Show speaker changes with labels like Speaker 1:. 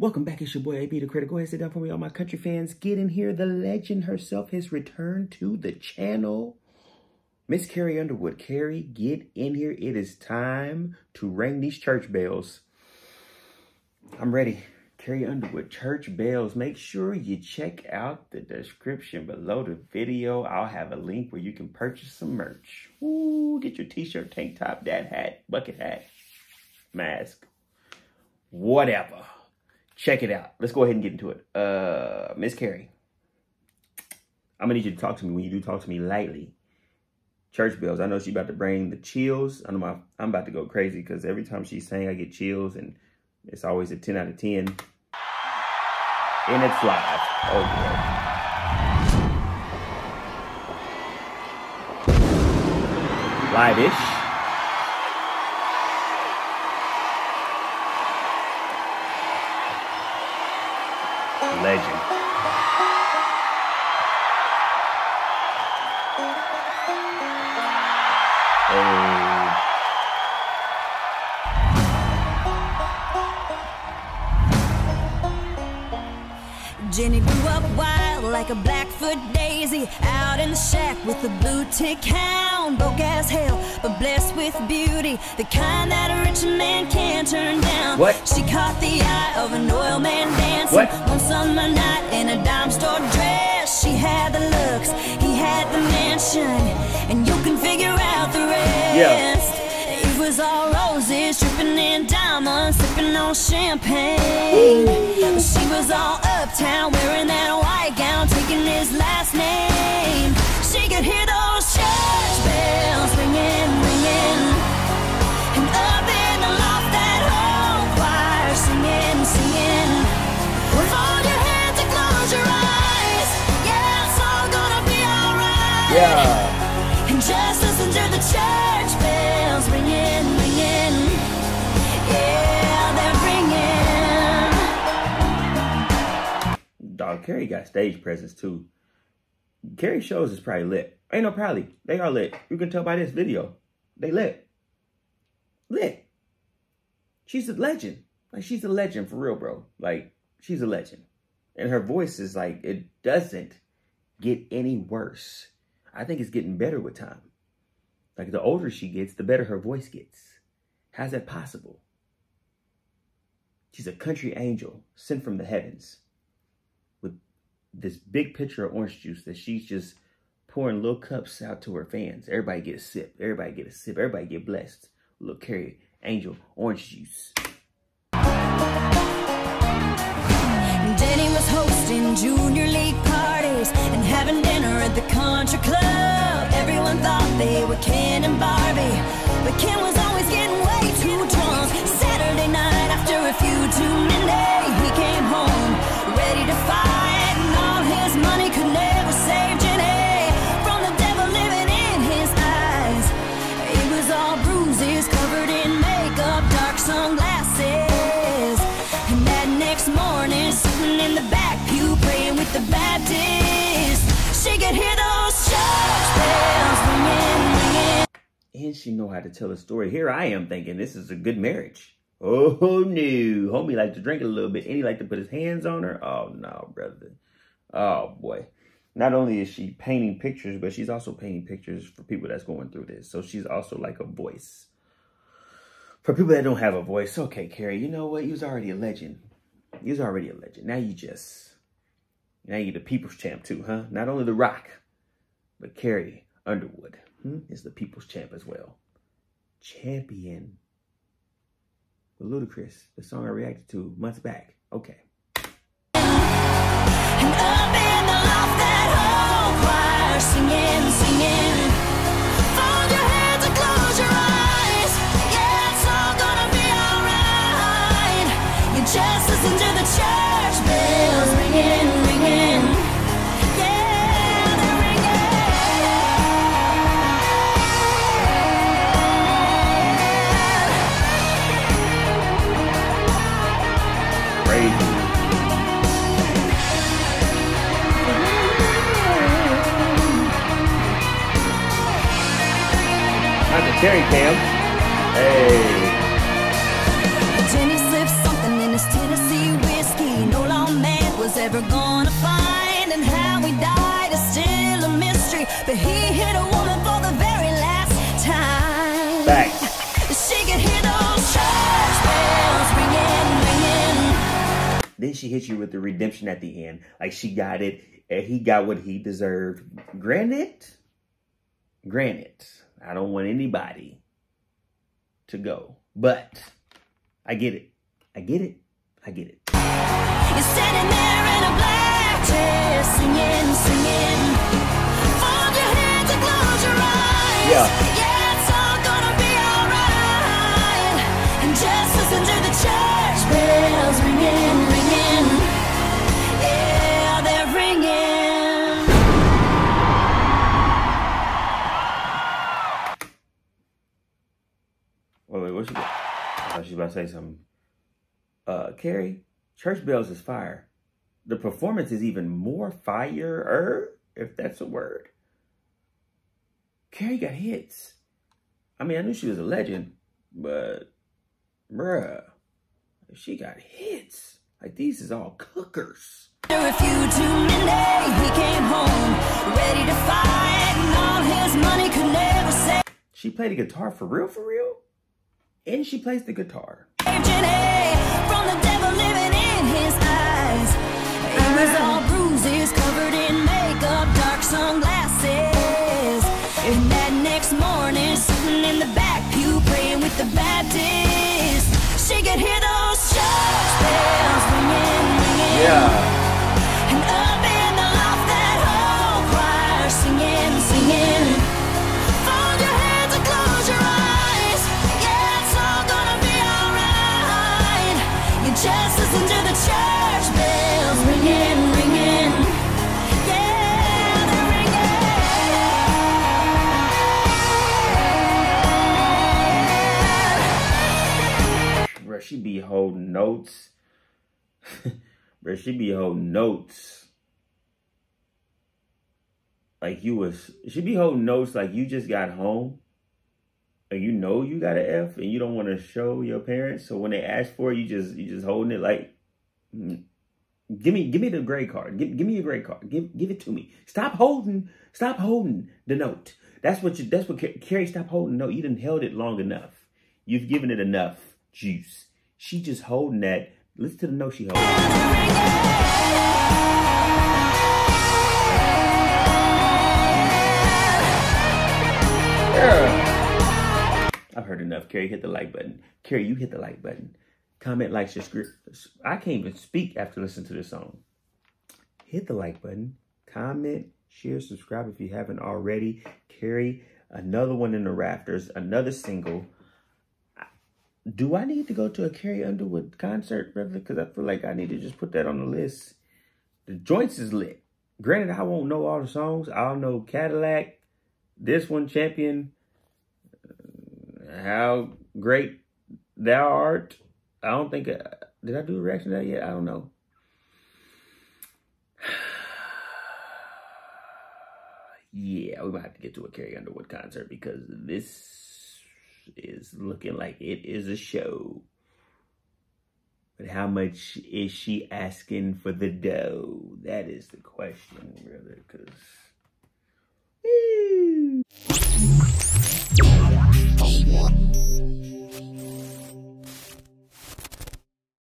Speaker 1: Welcome back. It's your boy AB the Kreator. Go ahead sit down for me, all my country fans. Get in here. The legend herself has returned to the channel. Miss Carrie Underwood. Carrie, get in here. It is time to ring these church bells. I'm ready. Carrie Underwood, church bells. Make sure you check out the description below the video. I'll have a link where you can purchase some merch. Ooh, get your t-shirt, tank top, dad hat, bucket hat, mask, whatever. Check it out. Let's go ahead and get into it. Uh, Miss Carrie, I'm gonna need you to talk to me when you do talk to me lightly. Church bells. I know she's about to bring the chills. I know my, I'm about to go crazy because every time she's saying, I get chills, and it's always a 10 out of 10. And it's live. Oh boy. Live-ish. Legend.
Speaker 2: Jenny grew up wild like a Blackfoot daisy Out in the shack with a blue tick hound Broke as hell, but blessed with beauty The kind that a rich man can't turn down
Speaker 1: What?
Speaker 2: She caught the eye of an oil man dancing
Speaker 1: What?
Speaker 2: One summer night in a dime store dress She had the looks, he had the mansion And you can figure out the rest
Speaker 1: Yeah.
Speaker 2: It was all roses, dripping in diamonds, sipping on champagne. She was all uptown, wearing that white gown, taking his last name. She could hear
Speaker 1: Carrie got stage presence too. Carrie shows is probably lit. Ain't no probably. They are lit. You can tell by this video. They lit. Lit. She's a legend. Like she's a legend for real, bro. Like she's a legend. And her voice is like, it doesn't get any worse. I think it's getting better with time. Like the older she gets, the better her voice gets. How's that possible? She's a country angel sent from the heavens this big pitcher of orange juice that she's just pouring little cups out to her fans. Everybody get a sip. Everybody get a sip. Everybody get blessed. Look, Carrie, angel, orange juice.
Speaker 2: Was hosting junior league parties and having dinner at the country club. Everyone thought they were Ken and Barbie, but Ken was always getting way too drunk. Saturday night after a few And she
Speaker 1: know how to tell a story. Here I am thinking this is a good marriage. Oh no. Homie like to drink a little bit and he like to put his hands on her. Oh no, brother. Oh boy. Not only is she painting pictures, but she's also painting pictures for people that's going through this. So she's also like a voice. For people that don't have a voice, okay, Carrie, you know what? You was already a legend. You was already a legend. Now you just, now you the people's champ too, huh? Not only The Rock, but Carrie Underwood hmm, is the people's champ as well. Champion. With Ludacris, the song I reacted to months back. Okay.
Speaker 2: And
Speaker 1: Terry. Hey.
Speaker 2: Jenny slipped something in his Tennessee whiskey. ever gonna find. And how he died is still a mystery. But he hit a woman for the very last time.
Speaker 1: Back.
Speaker 2: She could hear those church bells ringing, ringing.
Speaker 1: Then she hits you with the redemption at the end. Like she got it and he got what he deserved. Granted, granted, I don't want anybody to go. But I get it. I get it. I get it.
Speaker 2: You're standing there in a black dress, singing, singing. Fold your hands and close your eyes.
Speaker 1: Yeah. She got? I thought she was about to say something. Uh, Carrie, Church Bells is fire. The performance is even more fire if that's a word. Carrie got hits. I mean, I knew she was a legend, but bruh, she got hits. Like these is all cookers.
Speaker 2: A few too many, he came home ready to fight, and all his money could never save
Speaker 1: She played the guitar for real, for real, and she plays the guitar.
Speaker 2: Jenny
Speaker 1: Bruh, she be holding notes. Bruh, she be holding notes. Like you was, she be holding notes like you just got home. And you know you got an F and you don't want to show your parents. So when they ask for it, you just, you just holding it like, mm, give me, give me the grade card. Give, give me your grade card. Give, give it to me. Stop holding, stop holding the note. That's what you, that's what, Car- Carrie, stop holding the note. You didn't held it long enough. You've given it enough juice. She just holding that. Listen to the note she holding. Carrie, hit the like button. Carrie, you hit the like button. Comment, like, subscribe. I can't even speak after listening to this song. Hit the like button. Comment, share, subscribe if you haven't already. Carrie, another one in the rafters, another single. Do I need to go to a Carrie Underwood concert, brother? Because I feel like I need to just put that on the list. The joints is lit. Granted, I won't know all the songs. I'll know Cadillac, this one, Champion, how great thou art. I don't think, uh, did I do a reaction to that yet? I don't know. yeah, we might have to get to a Carrie Underwood concert because this is looking like it is a show. But how much is she asking for the dough? That is the question, brother, because one.